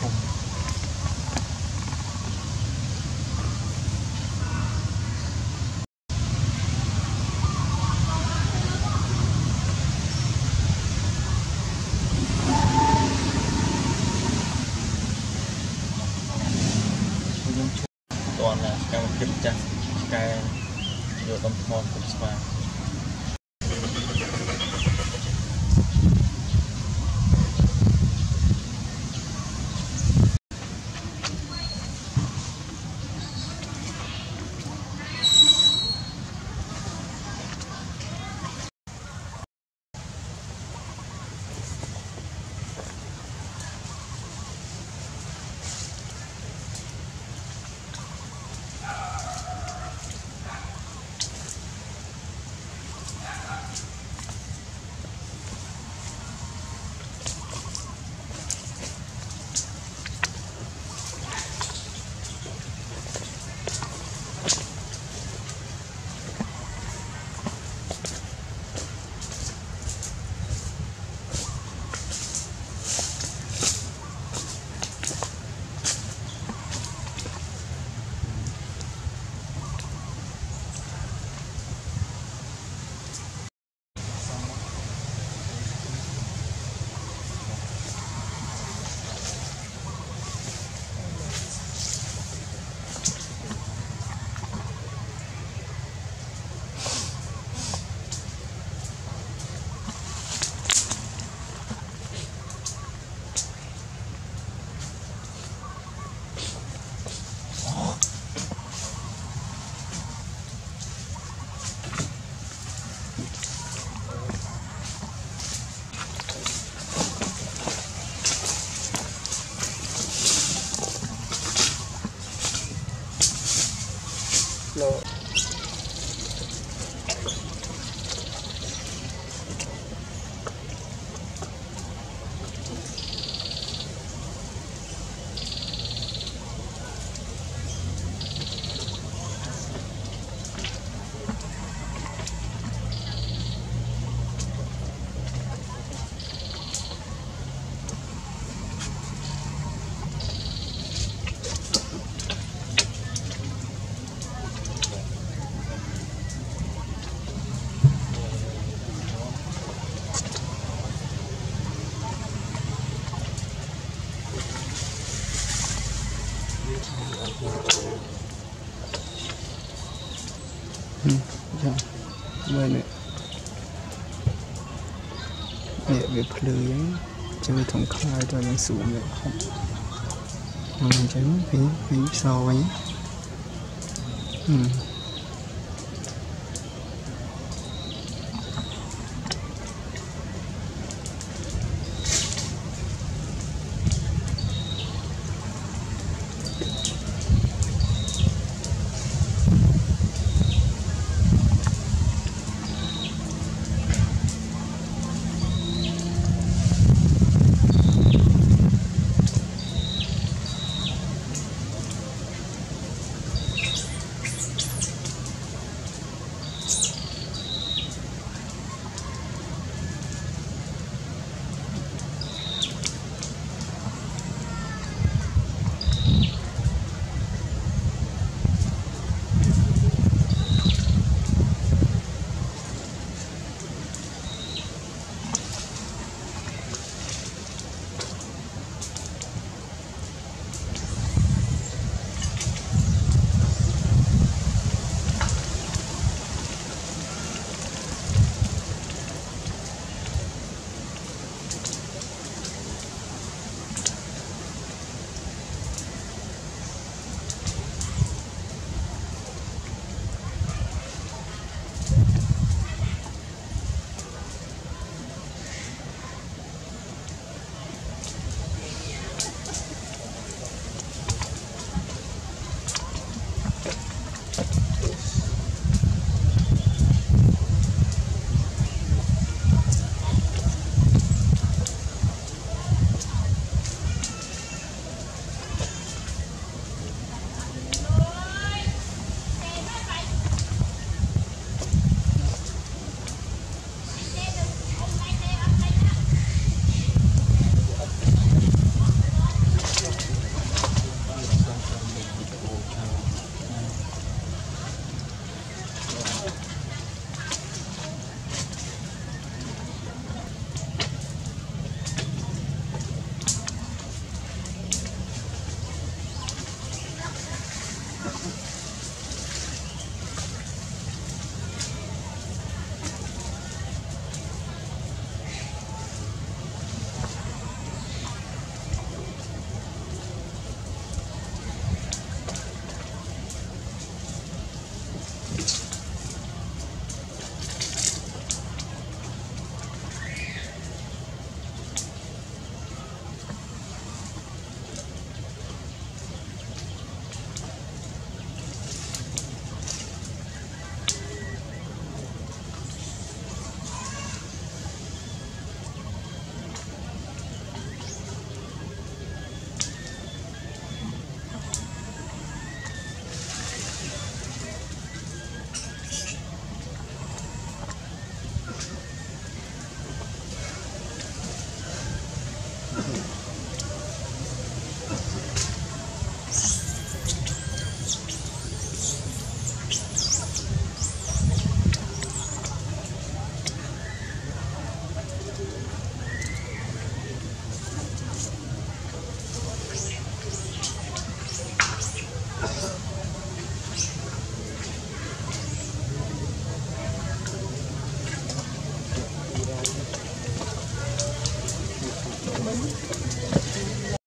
ភូមិតនកម្មភាពចាស់កែយកតំថ្មគ្រប់ស្វា floor. ចាំមើលនេះនេះវាភ្លឺហ្នឹងចាំវាធំខ្លាយទៅនឹងស៊ូមនេះហុកអញ្ចឹងវិញវិញសវិញអឺ